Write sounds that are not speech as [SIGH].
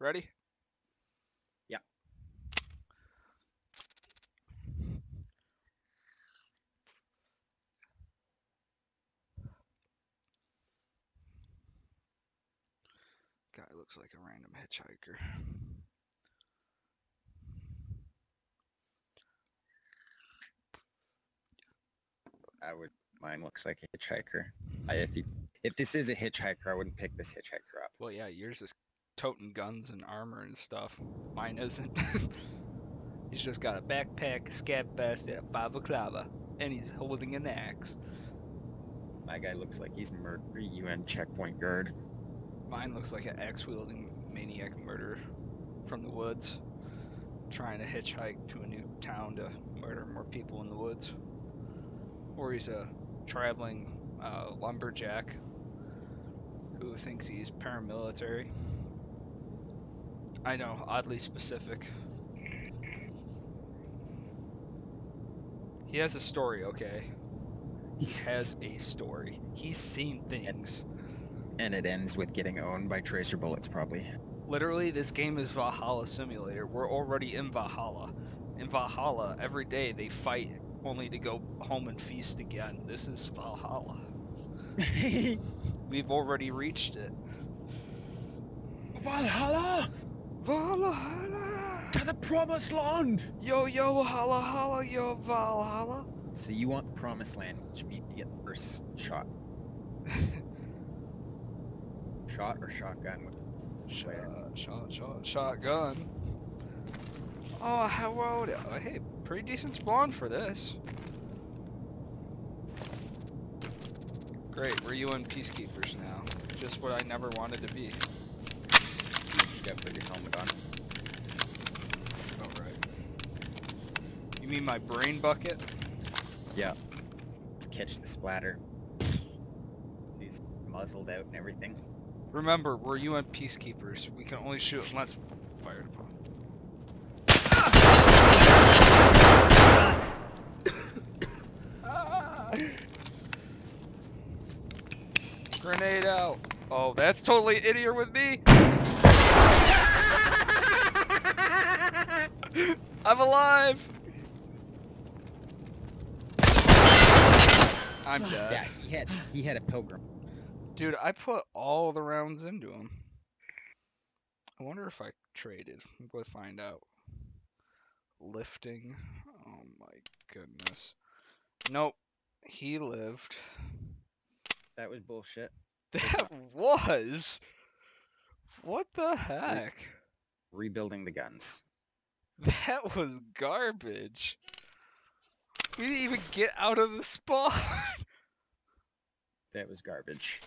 Ready? Yeah. Guy looks like a random hitchhiker. I would. Mine looks like a hitchhiker. I, if you, if this is a hitchhiker, I wouldn't pick this hitchhiker up. Well, yeah, yours is toting guns and armor and stuff. Mine isn't. [LAUGHS] he's just got a backpack, a Scav vest, and a balaclava, and he's holding an axe. My guy looks like he's murder UN checkpoint guard. Mine looks like an axe-wielding maniac murderer from the woods, trying to hitchhike to a new town to murder more people in the woods. Or he's a traveling uh, lumberjack who thinks he's paramilitary. I know, oddly specific. He has a story, okay? He has [LAUGHS] a story. He's seen things. and it ends with getting owned by tracer bullets, probably. Literally, this game is Valhalla Simulator. We're already in Valhalla. In Valhalla, every day they fight only to go home and feast again. This is Valhalla. [LAUGHS] We've already reached it. Valhalla Valhalla! to the promised land. Yo, yo, holla, holla, yo, Valhalla. So you want the promised land, which means you get the first shot. [LAUGHS] shot or shotgun? Shot, shot, shot, shotgun. Oh, how there. Oh, hey, pretty decent spawn for this. Great, we're UN peacekeepers now. Just what I never wanted to be. Mean my brain bucket? Yeah. Let's catch the splatter. He's muzzled out and everything. Remember, we're UN peacekeepers. We can only shoot unless fired upon. [COUGHS] Grenade out. Oh, that's totally here with me. [LAUGHS] I'm alive. I'm [SIGHS] dead. Yeah, he had he had a pilgrim. Dude, I put all the rounds into him. I wonder if I traded. I'm going to find out. Lifting. Oh my goodness. Nope. He lived. That was bullshit. [LAUGHS] That was. What the heck? Rebuilding the guns. That was garbage. We didn't even get out of the [LAUGHS] spawn. That was garbage.